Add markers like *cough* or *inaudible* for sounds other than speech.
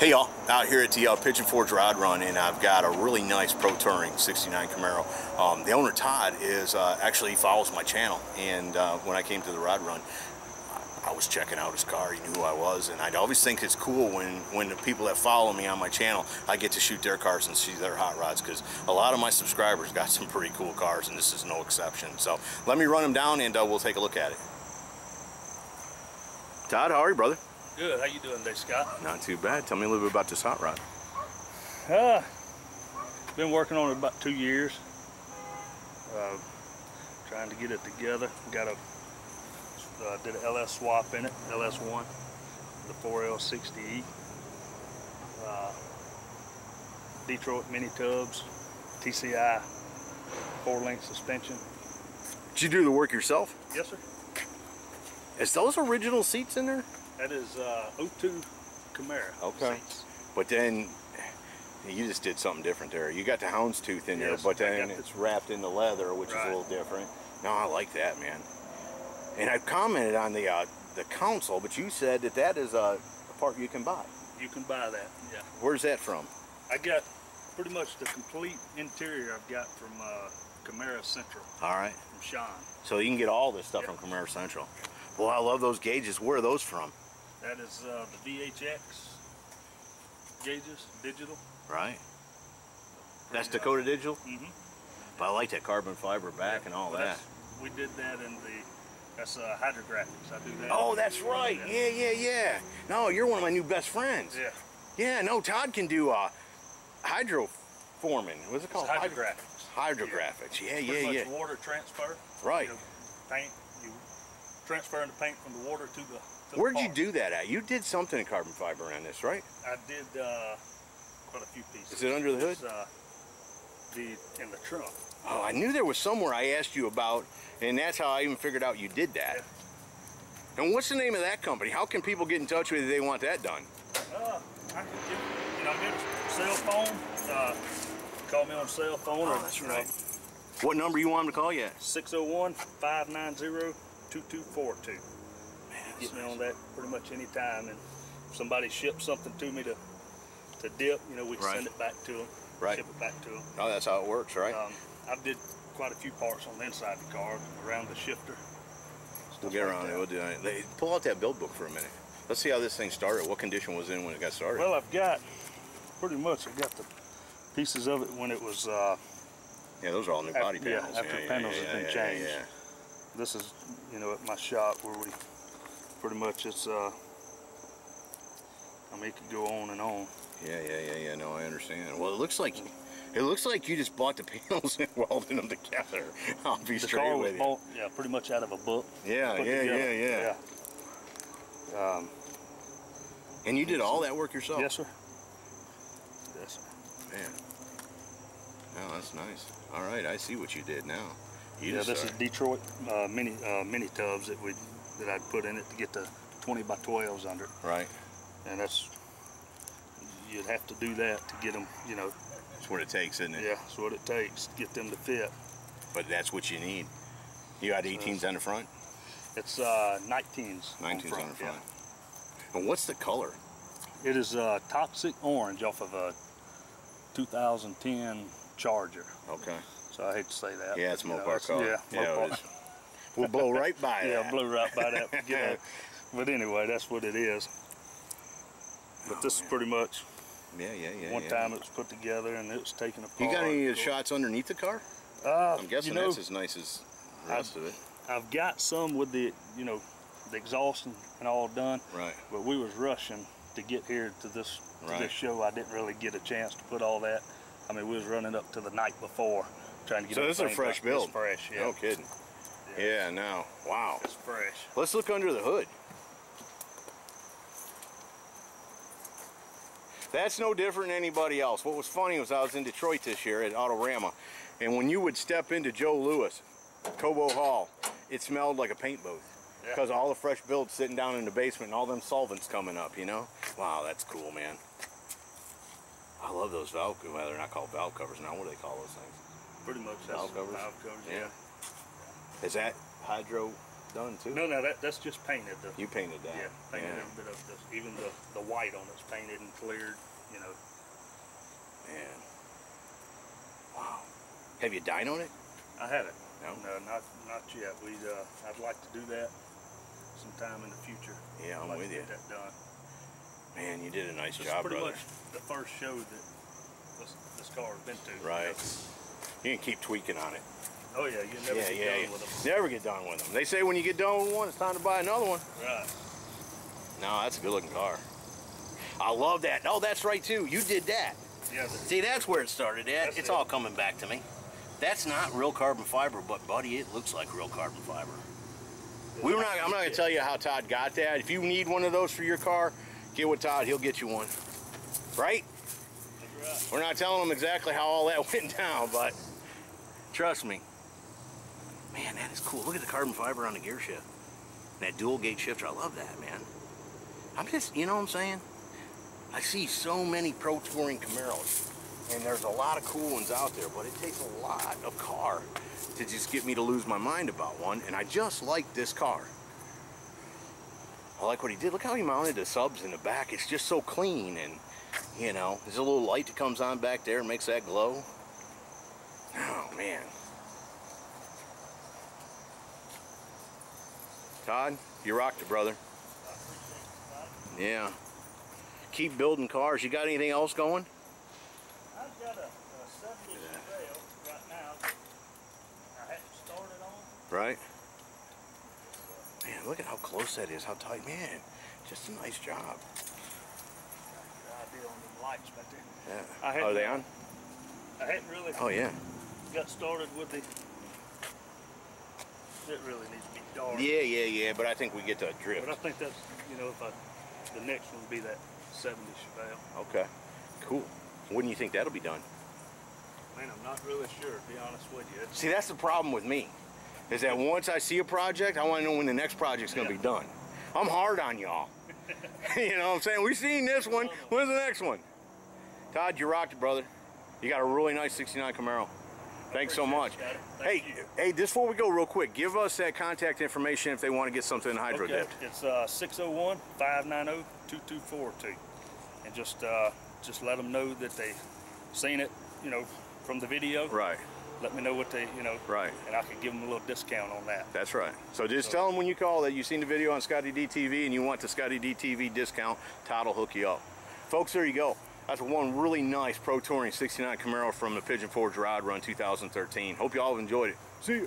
Hey y'all, out here at the uh, Pigeon Forge Rod Run, and I've got a really nice Pro Touring 69 Camaro. Um, the owner Todd is uh, actually follows my channel, and uh, when I came to the Rod Run, I was checking out his car. He knew who I was, and I always think it's cool when when the people that follow me on my channel, I get to shoot their cars and see their hot rods because a lot of my subscribers got *laughs* some pretty cool cars, and this is no exception. So let me run them down, and uh, we'll take a look at it. Todd, how are you, brother? Good. How you doing today, Scott? Not too bad. Tell me a little bit about this hot rod. Uh, been working on it about two years. Uh, trying to get it together. Got a uh, did an LS swap in it, LS1, the 4L60E. Uh, Detroit mini tubs, TCI, four-link suspension. Did you do the work yourself? Yes, sir. Is those original seats in there? That is uh, 02 Camaro. Okay. seats. But then you just did something different there. You got the houndstooth in there, but then it's wrapped in the leather, which is a little different. No, I like that, man. And I commented on the uh, the console, but you said that that is a, a part you can buy. You can buy that. Yeah. Where's that from? I got pretty much the complete interior I've got from uh, Camaro Central All right. from Sean. So you can get all this stuff Yeah. from Camaro Central. Well, I love those gauges. Where are those from? That is uh, the VHX gauges, digital. Right. That's Dakota Digital. Mm-hmm. But I like that carbon fiber back and all that. We did that in the, that's uh, hydrographics. I do that. Oh, that's right. Yeah, yeah, yeah. No, you're one of my new best friends. Yeah. Yeah, no, Todd can do uh, hydroforming. What's it It's called? hydrographics. Hydrographics. Yeah, yeah, much yeah. water transfer. Right. You know, paint, transferring the paint from the water to the. To Where'd you do that at? You did something in carbon fiber on this, right? I did uh, quite a few pieces. Is it under the hood? It's, uh, the in the trunk. Oh, I knew there was somewhere I asked you about, and that's how I even figured out you did that. And what's the name of that company? How can people get in touch with you if they want that done? Uh, I can give you know get a cell phone. Uh, call me on cell phone. Oh, or, that's you know, right. What number you want them to call you at? 601-590-2242. Get me on that pretty much any time. And if somebody ships something to me to to dip, you know, we can Right. send it back to them. Right. Ship it back to them. Oh, that's how it works, right? Um, I did quite a few parts on the inside of the car, around the shifter. we'll get like around it. We'll do it. They- Pull out that build book for a minute. Let's see how this thing started. What condition was it in when it got started? Well, I've got pretty much. I've got the pieces of it when it was. Uh, yeah, those are all new body yeah, panels. after the panels have been yeah, changed. This is, you know, at my shop where we pretty much it's. Uh, I mean, it could go on and on. yeah, yeah, yeah, yeah. No, I understand. Well, it looks like it looks like you just bought the *laughs* panels and welded them together. *laughs* I'll be The straight car was with you. bought, yeah, pretty much out of a book. Yeah, yeah, yeah, yeah. yeah. Um, And you did all that work yourself? yes, sir. Yes, sir. Man. Oh, that's nice. All right, I see what you did now. Yeah, this is Detroit uh, mini uh, mini tubs that we that I'd put in it to get the 20 by 12s under it, right. and that's you'd have to do that to get them. You know, That's what it takes, isn't it? yeah, that's what it takes to get them to fit. But that's what you need. You got 18s on the front, It's uh, 19s. 19s on the yeah. front. And what's the color? It is uh, toxic orange off of a 2010 Charger. Okay. So I hate to say that. Yeah, it's you know, Mopar color. Yeah, Yeah, Mopar. is. *laughs* We'll blow right by yeah, that. blew right by that. *laughs* you know. But anyway, that's what it is. But this is pretty much Yeah, yeah, yeah. one yeah. time it was put together and it was taken apart. You got any of the shots underneath the car? Uh, I'm guessing you know, that's as nice as the rest of it. I've got some with the, you know, the exhaust and, and all done, Right. but we was rushing to get here to this to Right. this show. I didn't really get a chance to put all that. I mean, we was running up to the night before trying to get. So this is a fresh build. It's fresh, yeah. No kidding. Yeah, no. Wow. It's fresh. Let's look under the hood. That's no different than anybody else. What was funny was I was in Detroit this year at Autorama, and when you would step into Joe Louis, Cobo Hall, it smelled like a paint booth. Yeah. Because all the fresh builds sitting down in the basement and all them solvents coming up, you know? Wow, that's cool, man. I love those valve, well, they're not called valve covers now. What do they call those things? Pretty much that's Valve covers? Valve covers, Yeah. yeah. Is that hydro done too? No, no, that, that's just painted. The, You painted that. yeah, painted every bit of this. Even the, the white on it's painted and cleared, you know. Man. Wow. Have you dynoed it? I haven't. No? No, not not yet. We uh, I'd like to do that sometime in the future. Yeah, I'm like with you. get that done. Man, you did a nice This job, pretty brother. much the first show that this, this car has been to. Right. You can keep tweaking on it. Oh yeah, you never yeah, get yeah. done yeah. with them. Never get done with them. They say when you get done with one, it's time to buy another one. Right. No, that's a good looking car. I love that. Oh, that's right too. You did that. Yeah. See, that's where it started at. That's it's it. all coming back to me. That's not real carbon fiber, but buddy, it looks like real carbon fiber. We were not. I'm not going to tell you how Todd got that. If you need one of those for your car, get with Todd. He'll get you one. Right? We're not telling them exactly how all that *laughs* went down, but trust me. Man, that is cool. Look at the carbon fiber on the gear shift. That dual gate shifter. I love that, man. I'm just, you know what I'm saying? I see so many pro touring Camaros, and there's a lot of cool ones out there, but it takes a lot of car to just get me to lose my mind about one, and I just like this car. I like what he did. Look how he mounted the subs in the back. It's just so clean, and you know, there's a little light that comes on back there and makes that glow. Oh man. Todd, you rocked it, brother. I appreciate it, buddy. Yeah. Keep building cars. You got anything else going? I've got a, a 70 Chevelle right now. I haven't started on. Right? Man, look at how close that is, how tight. Man, just a nice job. Good idea on the lights back there. Yeah. I Are oh, they on? I hadn't really Oh, yeah. got started with the. It really needs to be dark. Yeah, yeah, yeah, but I think we get the drift. But I think that's, you know, if I, the next one would be that 70 Chevelle. Okay, cool. When do you think that'll be done? Man, I'm not really sure, to be honest with you. It's, See, that's the problem with me, is that once I see a project, I want to know when the next project's going to Yeah. be done. I'm hard on y'all. *laughs* you know what I'm saying? We've seen this one. When's the next one? Todd, you rocked it, brother. You got a really nice 69 Camaro. Thanks so much. Appreciate it, Scotty. Thank Hey, you. hey, just before we go real quick, give us that contact information if they want to get something hydro okay, dipped. it's uh, 601 590 2242. And just, uh, just let them know that they seen it, you know, from the video. Right, Let me know what they, you know, right. and I can give them a little discount on that. That's right. So just tell them when you call that you've seen the video on Scotty DTV and you want the Scotty DTV discount, Todd will hook you up. Folks, there you go. That's one really nice Pro Touring 69 Camaro from the Pigeon Forge Rod Run 2013. Hope you all enjoyed it. See ya.